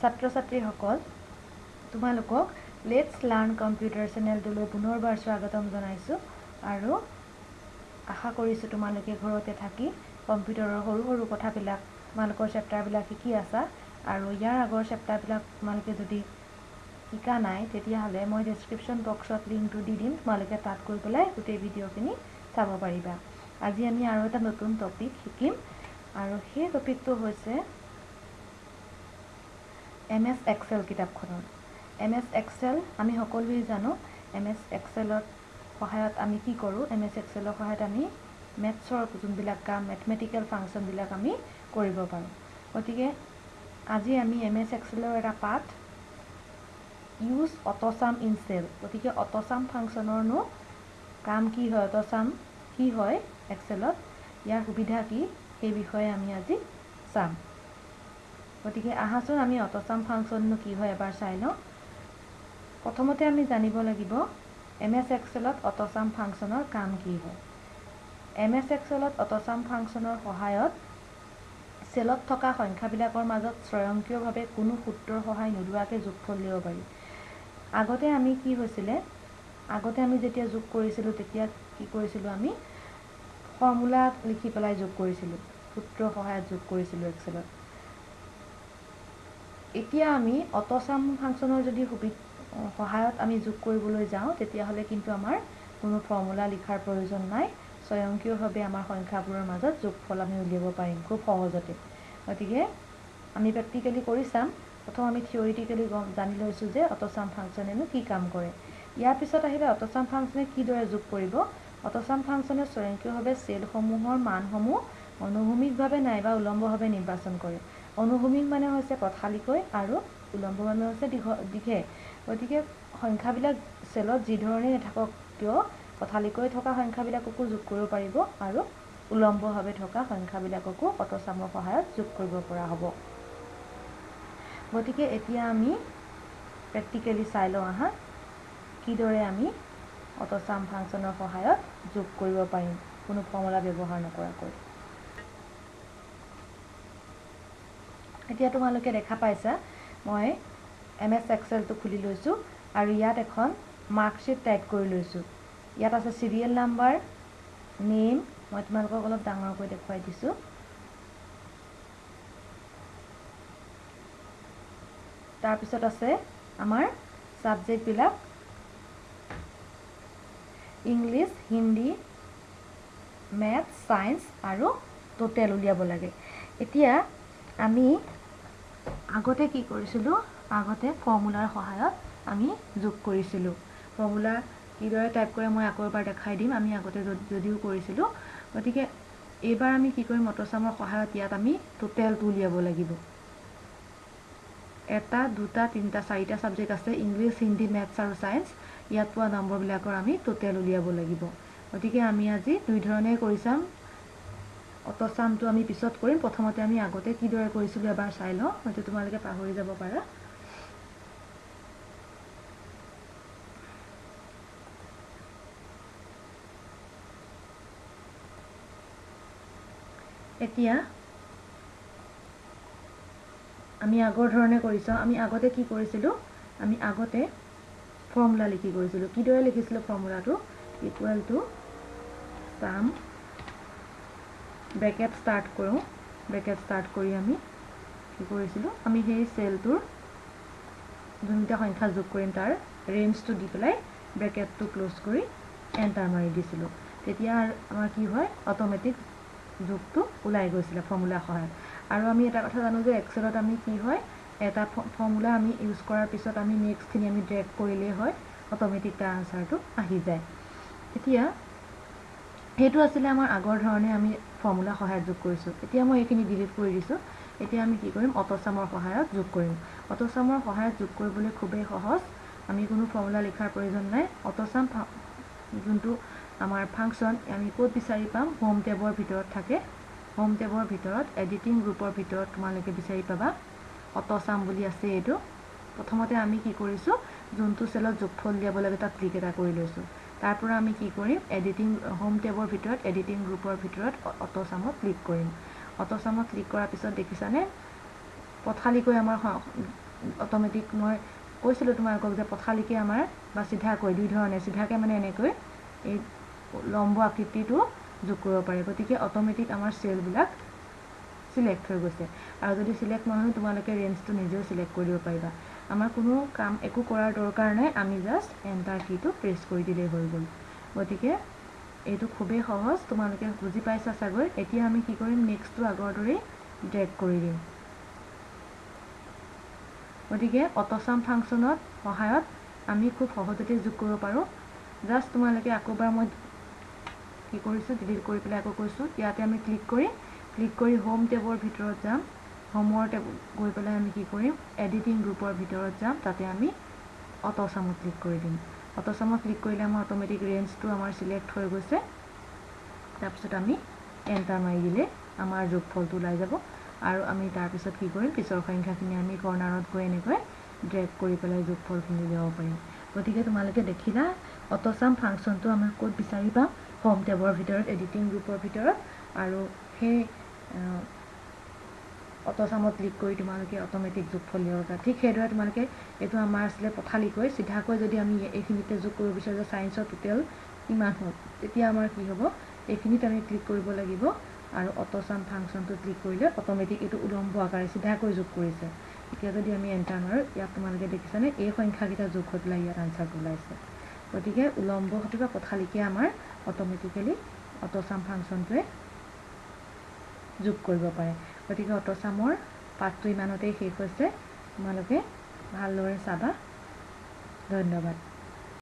ছাত্ৰ ছাত্ৰীসকল তোমালোকক লেটছ লাৰ্ণ কম্পিউটাৰ চেনেলটোলৈ পুনৰবাৰ স্বাগতম জনাইছোঁ আৰু আশা কৰিছোঁ তোমালোকে ঘৰতে থাকি কম্পিউটাৰৰ সৰু সৰু কথাবিলাক তোমালোকৰ চেপ্টাৰবিলাক শিকি আছা আৰু ইয়াৰ আগৰ চেপ্টাৰবিলাক তোমালোকে যদি শিকা নাই তেতিয়াহ'লে মই ডেছক্ৰিপশ্যন বক্সত লিংকটো দি দিম তোমালোকে তাত গৈ পেলাই গোটেই ভিডিঅ'খিনি চাব পাৰিবা। আজি আমি আৰু এটা নতুন টপিক শিকিম আৰু সেই টপিকটো হৈছে এম এছ এক্সেল কিতাপখনৰ এম এছ এক্সেল আমি সকলোৱে জানো এম এছ এক্সেলত সহায়ত আমি কি কৰোঁ এম এছ এক্সেলৰ সহায়ত আমি মেথছৰ যোনবিলাক কাম মেথমেটিকেল ফাংচনবিলাক আমি কৰিব পাৰোঁ। গতিকে আজি আমি এম এছ এক্সেলৰ এটা পাঠ ইউজ অট'চাম ইন চেল গতিকে অট'চাম ফাংচনৰনো কাম কি হয় অট'চাম কি হয় এক্সেলত ইয়াৰ সুবিধা কি সেই বিষয়ে আমি আজি চাম। গতিকে আহাচোন আমি অট'চাম ফাংচননো কি হয় এবাৰ চাই লওঁ। প্ৰথমতে আমি জানিব লাগিব এম এছ এক্সেলত অট'চাম ফাংচনৰ কাম কি হয়। এম এছ এক্সেলত অট'চাম ফাংচনৰ সহায়ত চেলত থকা সংখ্যাবিলাকৰ মাজত স্বয়ংক্ৰিয়ভাৱে কোনো সূত্ৰৰ সহায় নোলোৱাকৈ যোগফল দিব পাৰি। আগতে আমি কি হৈছিলে আগতে আমি যেতিয়া যোগ কৰিছিলোঁ তেতিয়া কি কৰিছিলোঁ আমি? ফৰ্মুলা লিখি পেলাই যোগ কৰিছিলোঁ সূত্ৰৰ সহায়ত যোগ কৰিছিলোঁ এক্সেলত। এতিয়া আমি অট'চাম ফাংচনৰ যদি সুবি সহায়ত আমি যোগ কৰিবলৈ যাওঁ তেতিয়াহ'লে কিন্তু আমাৰ কোনো ফৰ্মুলা লিখাৰ প্ৰয়োজন নাই। স্বয়ংক্ৰিয়ভাৱে আমাৰ সংখ্যাবোৰৰ মাজত যোগফল আমি উলিয়াব পাৰিম খুব সহজতে। গতিকে আমি প্ৰেক্টিকেলি কৰি চাম। প্ৰথম আমি থিয়ৰিটিকেলি গম জানি লৈছোঁ যে অট'চাম ফাংচনেনো কি কাম কৰে। ইয়াৰ পিছত আহিলে অট'চাম ফাংচনে কিদৰে যোগ কৰিব? অট'চাম ফাংচনে স্বয়ংক্ৰিয়ভাৱে চেলসমূহৰ মানসমূহ অনুভূমিকভাৱে নাইবা উলম্বভাৱে নিৰ্বাচন কৰে। অনুভূমিক মানে হৈছে পথালিকৈ আৰু উলম্ব মানে হৈছে দীঘ দীঘে। গতিকে সংখ্যাবিলাক চেলত যিধৰণেই নাথাকক কিয় পথালিকৈ থকা সংখ্যাবিলাককো যোগ কৰিব পাৰিব আৰু উলম্বভাৱে থকা সংখ্যাবিলাককো অট'চামৰ সহায়ত যোগ কৰিব পৰা হ'ব। গতিকে এতিয়া আমি প্ৰেক্টিকেলি চাই লওঁ আহা কিদৰে আমি অট'চাম ফাংচনৰ সহায়ত যোগ কৰিব পাৰিম। কোনো ফৰ্মুলা ব্যৱহাৰ নকৰাকৈ। এতিয়া তোমালোকে দেখা পাইছা মই এম এছ এক্সেলটো খুলি লৈছোঁ আৰু ইয়াত এখন মাৰ্কশ্বিট টাইপ কৰি লৈছোঁ। ইয়াত আছে চিৰিয়েল নাম্বাৰ নেম মই তোমালোকক অলপ ডাঙৰকৈ দেখুৱাই দিছোঁ। তাৰপিছত আছে আমাৰ ছাবজেক্টবিলাক ইংলিছ হিন্দী মেথছ ছায়েন্স আৰু টোটেল উলিয়াব লাগে। এতিয়া আমি আগতে কি কৰিছিলোঁ? আগতে ফৰ্মুলাৰ সহায়ত আমি যোগ কৰিছিলোঁ। ফৰ্মুলা কিদৰে টাইপ কৰে মই আকৌ এবাৰ দেখাই দিম। আমি আগতে যদিও কৰিছিলোঁ। গতিকে এইবাৰ আমি কি কৰিম? অট'চামৰ সহায়ত ইয়াত আমি টোটেলটো উলিয়াব লাগিব। এটা দুটা তিনিটা চাৰিটা ছাবজেক্ট আছে। ইংলিছ হিন্দী মেথছ আৰু ছায়েন্স ইয়াত পোৱা নম্বৰবিলাকৰ আমি টোটেল উলিয়াব লাগিব। গতিকে আমি আজি দুই ধৰণে কৰি চাম। অট'চামটো আমি পিছত কৰিম। প্ৰথমতে আমি আগতে কিদৰে কৰিছিলোঁ এবাৰ চাই লওঁ। হয়তো তোমালোকে পাহৰি যাব পাৰা। এতিয়া আমি আগৰ ধৰণে কৰি চাওঁ। আমি আগতে কি কৰিছিলোঁ? আমি আগতে ফৰ্মুলা লিখি কৰিছিলোঁ। কিদৰে লিখিছিলোঁ ফৰ্মুলাটো? Equal to sum bracket start কৰোঁ। ব্ৰেকেট ষ্টাৰ্ট কৰি আমি কি কৰিছিলোঁ আমি সেই চেলটোৰ যোনকেইটা সংখ্যা যোগ কৰিম তাৰ ৰেঞ্জটো দি পেলাই ব্ৰেকেটটো ক্ল'জ কৰি এণ্টাৰ মাৰি দিছিলোঁ। তেতিয়া আমাৰ কি হয় অট'মেটিক যোগটো ওলাই গৈছিলে ফৰ্মুলাৰ সহায়ত। আৰু আমি এটা কথা জানো যে এক্সেলত আমি কি হয় এটা ফৰ্মুলা আমি ইউজ কৰাৰ পিছত আমি নেক্সটখিনি আমি ড্ৰেক কৰিলেই হয় অট'মেটিক তাৰ আনচাৰটো আহি যায়। এতিয়া সেইটো আছিলে আমাৰ আগৰ ধৰণে আমি ফৰ্মুলা সহায়ত যোগ কৰিছোঁ। এতিয়া মই এইখিনি ডিলিট কৰি দিছোঁ। এতিয়া আমি কি কৰিম? অট'চামৰ সহায়ত যোগ কৰিম। অট'চামৰ সহায়ত যোগ কৰিবলৈ খুবেই সহজ। আমি কোনো ফৰ্মুলা লিখাৰ প্ৰয়োজন নাই। অট'চাম যোনটো আমাৰ ফাংচন আমি ক'ত বিচাৰি পাম? হোম টেবৰ ভিতৰত থাকে। হোম টেবৰ ভিতৰত এডিটিং গ্ৰুপৰ ভিতৰত তোমালোকে বিচাৰি পাবা। অট'চাম বুলি আছে এইটো। প্ৰথমতে আমি কি কৰিছোঁ? যোনটো চেলত যোগফল দিয়াব লাগে তাত ক্লিক এটা কৰি লৈছোঁ। তাৰ পৰা আমি কি কৰিম? এডিটিং হোম টেবৰ ভিতৰত এডিটিং গ্ৰুপৰ ভিতৰত অট'চামত ক্লিক কৰিম। অট'চামত ক্লিক কৰাৰ পিছত দেখিছানে? পথালিকৈ আমাৰ অট'মেটিক মই কৈছিলোঁ তোমালোকক যে পথালিকৈ আমাৰ বা চিধাকৈ দুই ধৰণে চিধাকৈ মানে এনেকৈ এই লম্ব আকৃতিটো যোগ কৰিব পাৰে। গতিকে অট'মেটিক আমাৰ চেলবিলাক চিলেক্ট হৈ গৈছে। আৰু যদি চিলেক্ট নহয় তোমালোকে ৰেঞ্জটো নিজেও চিলেক্ট কৰি দিব পাৰিবা। আমাৰ কোনো কাম একো কৰাৰ দৰকাৰ নাই আমি জাষ্ট এণ্টাৰ কিটো প্ৰেছ কৰি দিলেই হৈ গ'ল। গতিকে এইটো খুবেই সহজ তোমালোকে বুজি পাইছা চাগৈ। এতিয়া আমি কি কৰিম নেক্সটটো আগৰ দৰেই ড্ৰেগ কৰি দিম। গতিকে অট'চাম ফাংচনত সহায়ত আমি খুব সহজতে যোগ কৰিব পাৰোঁ। জাষ্ট তোমালোকে আকৌবাৰ মই কি কৰিছোঁ ডিলিট কৰি পেলাই আকৌ কৈছোঁ। ইয়াতে আমি ক্লিক কৰি ক্লিক কৰি হোম টেবৰ ভিতৰত যাম। হোমৰ টেব গৈ পেলাই আমি কি কৰিম এডিটিং গ্ৰুপৰ ভিতৰত যাম তাতে আমি অট'চামত ক্লিক কৰি দিম। অট'চামত ক্লিক কৰিলে আমাৰ অট'মেটিক ৰেঞ্জটো আমাৰ চিলেক্ট হৈ গৈছে। তাৰপিছত আমি এণ্টাৰ মাৰি দিলে আমাৰ যোগফলটো ওলাই যাব। আৰু আমি তাৰপিছত কি কৰিম পিছৰ সংখ্যাখিনি আমি কৰ্ণাৰত গৈ এনেকৈ ড্ৰেগ কৰি পেলাই যোগফলখিনি দিব পাৰিম। গতিকে তোমালোকে দেখিলা অট'চাম ফাংচনটো আমি ক'ত বিচাৰি পাম? হোম টেবৰ ভিতৰত এডিটিং গ্ৰুপৰ ভিতৰত। আৰু সেই অট'চামত ক্লিক কৰি তোমালোকে অট'মেটিক যোগফল দিব পাৰা। ঠিক সেইদৰে তোমালোকে এইটো আমাৰ আছিলে পথালিকৈ। চিধাকৈ যদি আমি এইখিনিতে যোগ কৰিব বিচাৰোঁ যে ছায়েন্সৰ টোটেল কিমান হ'ল তেতিয়া আমাৰ কি হ'ব? এইখিনিত আমি ক্লিক কৰিব লাগিব আৰু অট'চাম ফাংচনটো ক্লিক কৰিলে অট'মেটিক এইটো উলম্ব আকাৰে চিধাকৈ যোগ কৰিছে। এতিয়া যদি আমি এণ্টাৰ মাৰোঁ ইয়াত তোমালোকে দেখিছানে এই সংখ্যাকেইটা যোগ হৈ পেলাই ইয়াত আনচাৰটো ওলাইছে। গতিকে উলম্ব সতি বা পথালিকে আমাৰ অট'মেটিকেলি অট'চাম ফাংচনটোৱে যোগ কৰিব পাৰে। গতিকে অট'চামৰ পাঠটো ইমানতেই শেষ হৈছে। তোমালোকে ভালদৰে চাবা। ধন্যবাদ।